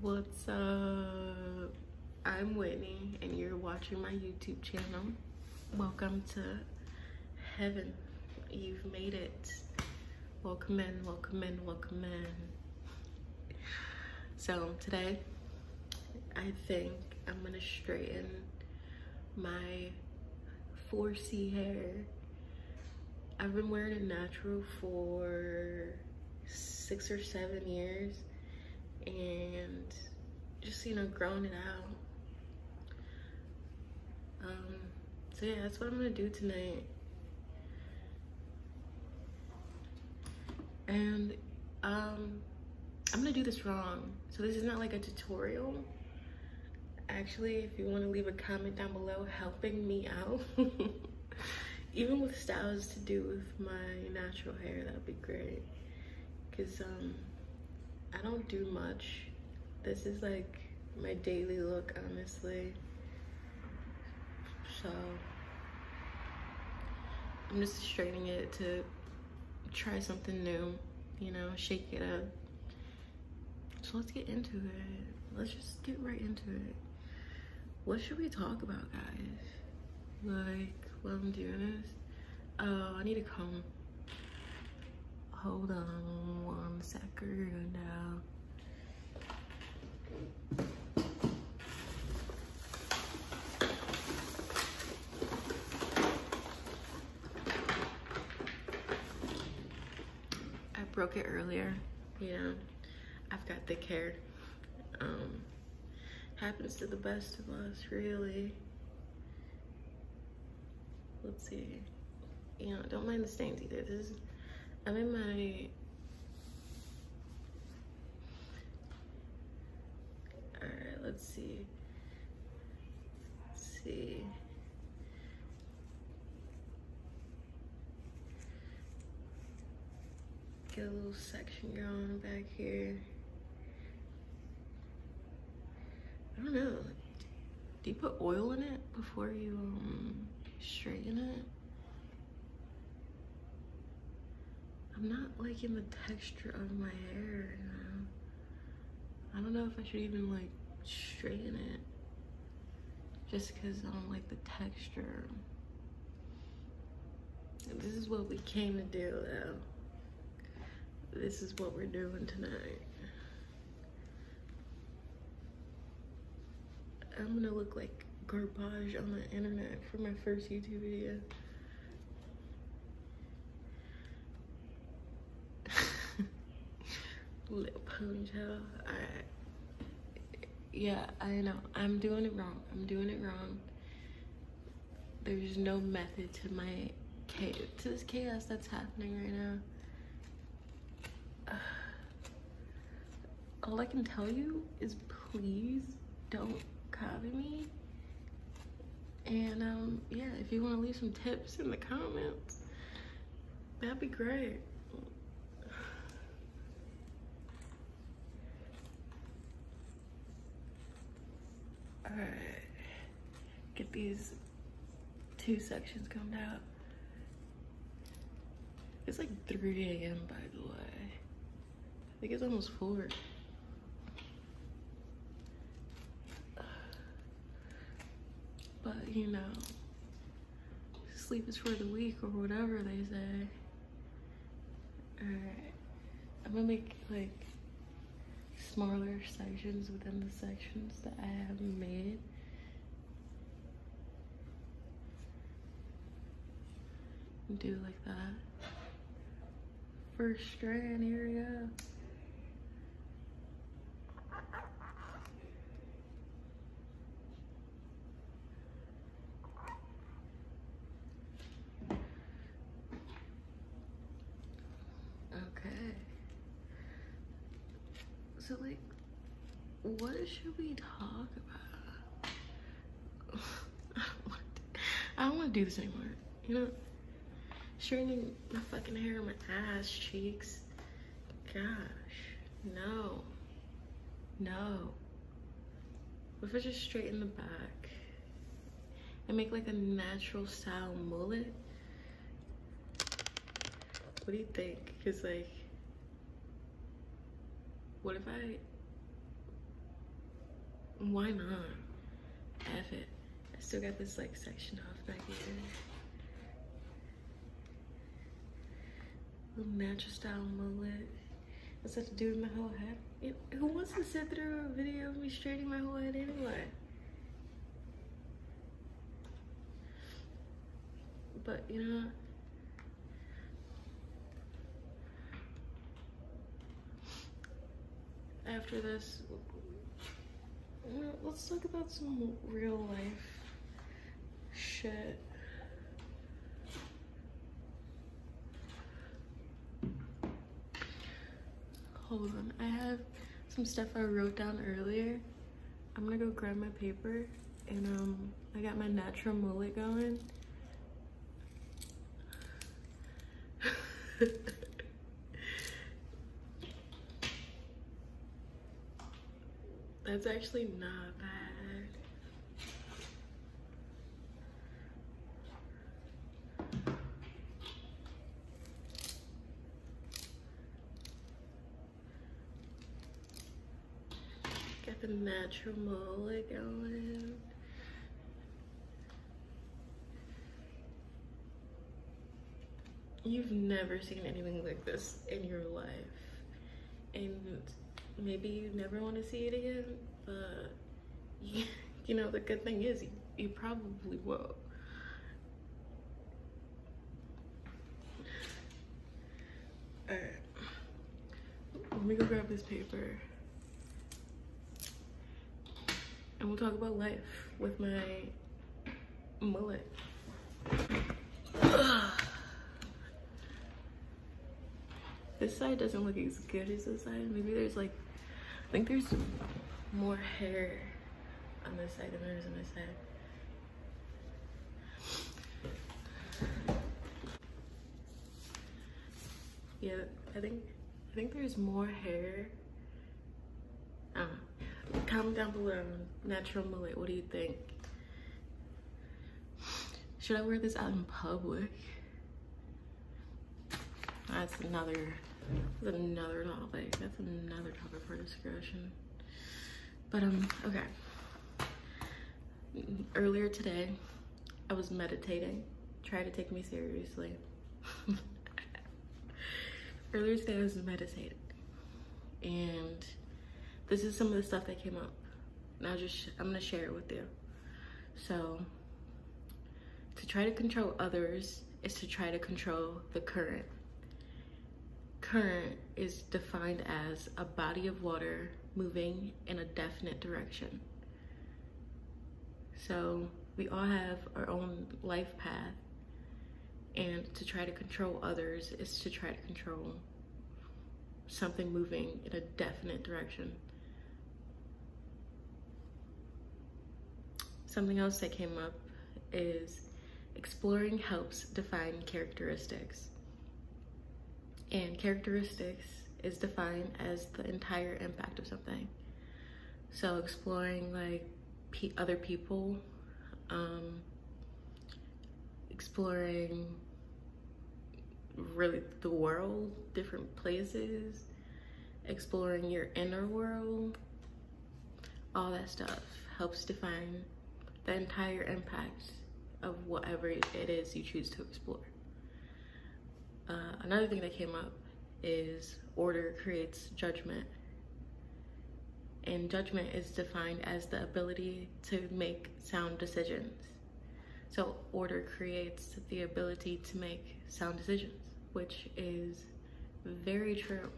What's up? I'm Whitney and you're watching my YouTube channel. Welcome to heaven. You've made it. Welcome in, welcome in, welcome in. So today, I think I'm gonna straighten my 4C hair. I've been wearing a natural for six or seven years and just you know growing it out. Um so yeah that's what i'm gonna do tonight. And um i'm gonna do this wrong. So this is not like a tutorial. Actually if you want to leave a comment down below helping me out even with styles to do with my natural hair that would be great. Because um I don't do much. This is like my daily look, honestly. So I'm just straightening it to try something new, you know, shake it up. So let's get into it. Let's just get right into it. What should we talk about, guys? Like, while I'm doing this? Oh, I need a comb. Hold on one second now. I broke it earlier, you know. I've got thick hair. Um, happens to the best of us, really. Let's see. You know, don't mind the stains either. This is I'm in my Alright, let's see. Let's see. Get a little section going back here. I don't know. Do you put oil in it before you um, straighten it? I'm not liking the texture of my hair, know? I don't know if I should even like straighten it just because I don't like the texture. This is what we came to do though. This is what we're doing tonight. I'm gonna look like garbage on the internet for my first YouTube video. little ponytail. I, yeah, I know. I'm doing it wrong. I'm doing it wrong. There's no method to my chaos, to this chaos that's happening right now. All I can tell you is please don't copy me. And um, yeah, if you want to leave some tips in the comments, that'd be great. All right, get these two sections combed out. It's like 3 a.m. by the way. I think it's almost 4. But you know, sleep is for the weak or whatever they say. Alright, I'm gonna make like smaller sections within the sections that I have made. Do like that. First strand, here we go. So like what should we talk about? I don't want to do this anymore you know? Straightening my fucking hair my ass cheeks. Gosh no. No. What if i just straighten the back and make like a natural style mullet? What do you think? Because like what if I why not? F it. I still got this like section off back here. Little natural style mullet. What's that to do with my whole head? It, who wants to sit through a video of me straightening my whole head anyway? But you know, after this, let's talk about some real life shit. Hold on, I have some stuff I wrote down earlier. I'm gonna go grab my paper and um, I got my natural mullet going. That's actually not bad. Got the natural mullet going. You've never seen anything like this in your life. And maybe you never want to see it again, but you, you know, the good thing is you, you probably will. Alright, let me go grab this paper and we'll talk about life with my mullet. This side doesn't look as good as this side. Maybe there's like, I think there's more hair on this side than there is on this side. Yeah, I think I think there's more hair. Uh, comment down below, natural mullet. What do you think? Should I wear this out in public? That's another that's another topic. That's another topic for discussion. But um, okay. Earlier today, I was meditating. Try to take me seriously. Earlier today, I was meditating, and this is some of the stuff that came up. Now, just I'm gonna share it with you. So, to try to control others is to try to control the current current is defined as a body of water moving in a definite direction. So we all have our own life path and to try to control others is to try to control something moving in a definite direction. Something else that came up is exploring helps define characteristics. And characteristics is defined as the entire impact of something. So exploring like pe other people, um, exploring really the world, different places, exploring your inner world, all that stuff helps define the entire impact of whatever it is you choose to explore. Uh, another thing that came up is order creates judgment. And judgment is defined as the ability to make sound decisions. So order creates the ability to make sound decisions, which is very true.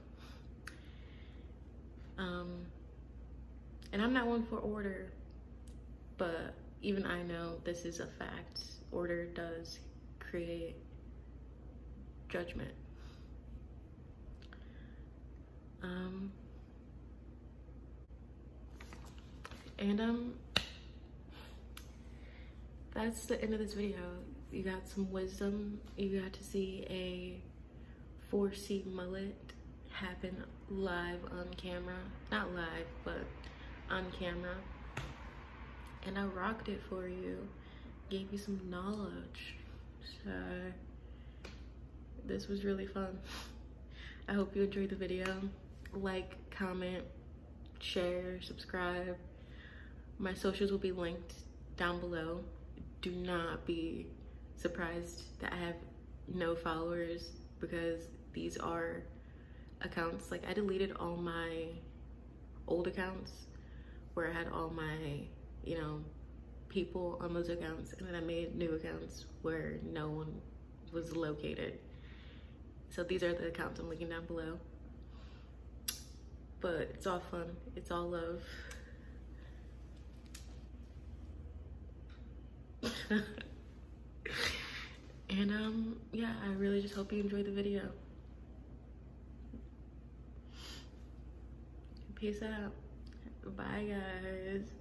Um, and I'm not one for order, but even I know this is a fact. Order does create judgment. Um, and um, that's the end of this video. You got some wisdom. You got to see a 4C mullet happen live on camera. Not live, but on camera. And I rocked it for you. Gave you some knowledge. So this was really fun. I hope you enjoyed the video. Like, comment, share, subscribe. My socials will be linked down below. Do not be surprised that I have no followers because these are accounts. Like I deleted all my old accounts where I had all my, you know, people on those accounts and then I made new accounts where no one was located. So these are the accounts I'm linking down below. But it's all fun. It's all love. and um yeah, I really just hope you enjoyed the video. Peace out. Bye guys.